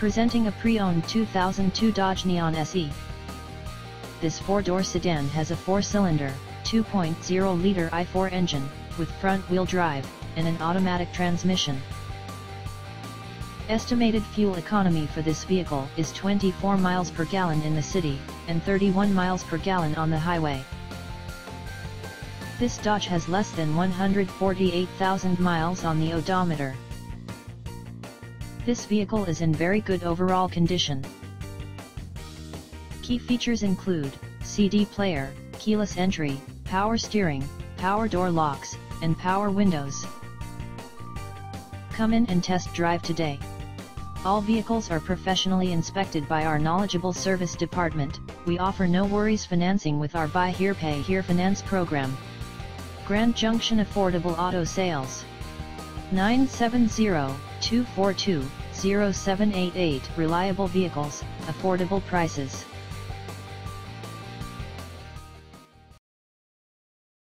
Presenting a pre-owned 2002 Dodge Neon SE. This four-door sedan has a four-cylinder, 2.0-liter i4 engine, with front-wheel drive, and an automatic transmission. Estimated fuel economy for this vehicle is 24 miles per gallon in the city, and 31 miles per gallon on the highway. This Dodge has less than 148,000 miles on the odometer. This vehicle is in very good overall condition. Key features include, CD player, keyless entry, power steering, power door locks, and power windows. Come in and test drive today. All vehicles are professionally inspected by our knowledgeable service department, we offer no worries financing with our Buy Here Pay Here finance program. Grand Junction Affordable Auto Sales 970-242-0788 Reliable vehicles, affordable prices